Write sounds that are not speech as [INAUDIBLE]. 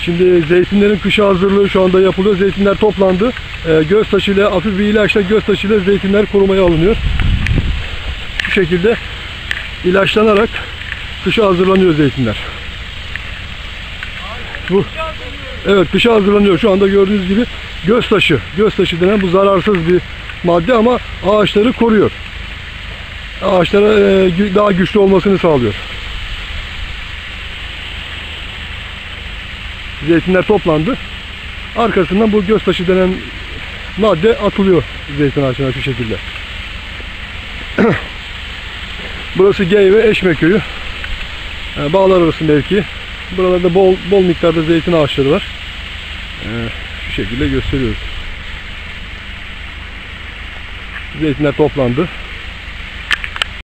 Şimdi zeytinlerin kışa hazırlığı şu anda yapılıyor. Zeytinler toplandı. Ee, göz taşıyla, hafif bir ilaçla göz taşıyla zeytinler korumaya alınıyor. Bu şekilde ilaçlanarak kışa hazırlanıyor zeytinler. Bu Evet kışa hazırlanıyor. Şu anda gördüğünüz gibi göz taşı. Göz taşı denen bu zararsız bir madde ama ağaçları koruyor. Ağaçlara e, daha güçlü olmasını sağlıyor. Zeytinler toplandı. Arkasından bu göz denen madde atılıyor zeytin ağaçlarına şu şekilde. [CLEARS THROAT] Burası Gey ve Eşme köyü. E, bağlar arası mevki. Buralarda bol bol miktarda zeytin ağaçları var. E, şu şekilde gösteriyoruz. Zeytinler toplandı.